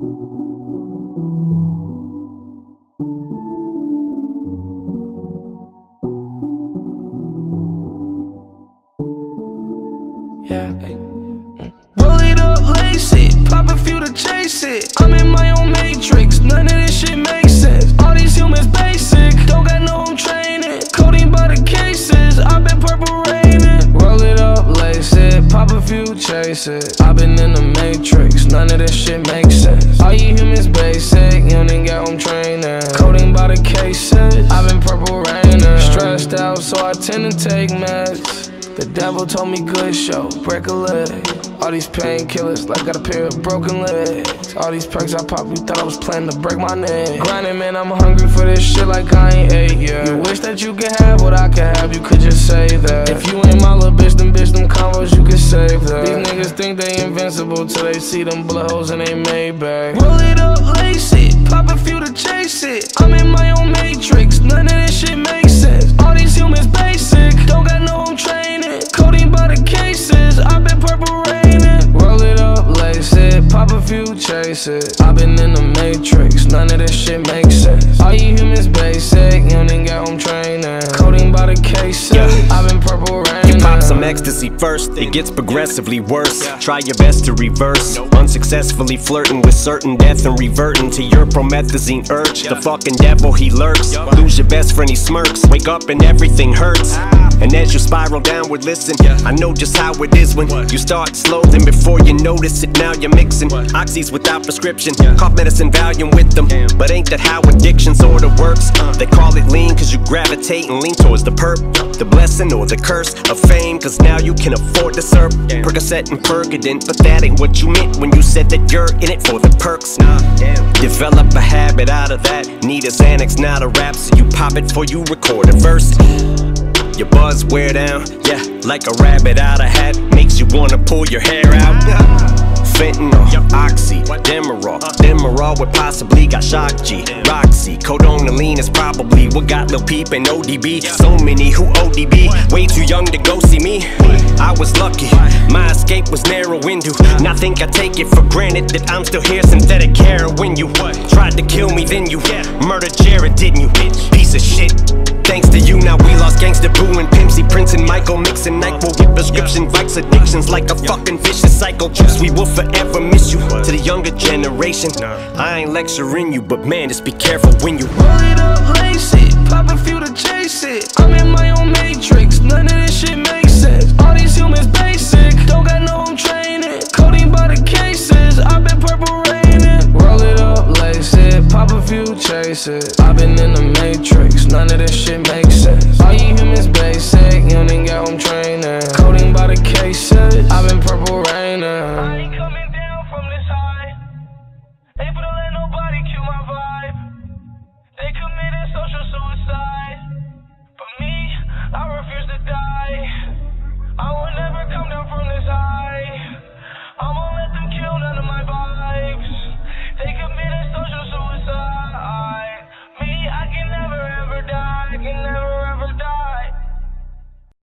Yeah. Chase it. I've been in the matrix, none of this shit makes sense. All you humans basic, you didn't get home training. Codeine by the cases, I've been purple raining. Stressed out, so I tend to take meds. The devil told me good show, break a leg. All these painkillers, like got a pair of broken legs. All these perks I pop, you thought I was planning to break my neck. Grinding, man, I'm hungry for this shit like I ain't ate yet. You wish that you could have what I could have, you could just say that. If you ain't my little bitch, then bitch, invincible till they see them bullet holes in they Maybach. Roll it up, lace it, pop a few to chase it. I'm in my own matrix, none of this shit makes sense. All these humans basic, don't got no home training. Codeine by the cases, I've been purple raining. Roll it up, lace it, pop a few, chase it. I've been in the matrix, none of this shit makes sense. All you humans basic, you didn't get home training. Codeine by the cases, I've been some ecstasy first, it gets progressively worse. Try your best to reverse, unsuccessfully flirting with certain death and reverting to your promethazine urge. The fucking devil, he lurks. Lose your best friend, he smirks. Wake up and everything hurts. And as you spiral downward, listen, I know just how it is when you start slow, then before you notice it, now you're mixing oxys without prescription. Cough medicine, Valium with them. But ain't that how addiction sorta works? They call it lean cause you gravitate and lean towards the perp, the blessing or the curse of fame, cause now you can afford to serve. Percocet and Percodan, but that ain't what you meant when you said that you're in it for the perks. Develop a habit out of that. Need a Xanax, not a rap, so you pop it before you record a verse. Your buzz wear down, yeah, like a rabbit out of hat. Makes you wanna pull your hair out. Fentanyl, Oxy, Demerol, Demerol would possibly got Shock G, Roxy, Codonaline is probably what got Lil Peep and ODB. So many who ODB, way too young to go see me. I was lucky, my escape was narrow window. Now think I take it for granted that I'm still here. Synthetic heroin, you tried to kill me, then you murdered Jarad, didn't you? Piece of shit. Thanks to you, now we lost gangsta addictions like a fucking vicious cycle. Juice, we will forever miss you. To the younger generation, I ain't lecturing you, but man, just be careful when you. Roll it up, lace it, pop a few to chase it. I'm in my own matrix, none of this shit makes sense. All these humans basic, don't got no home training. Codeine by the cases, I've been purple raining. Roll it up, lace it, pop a few, chase it. I've been in the matrix, none of this shit makes sense.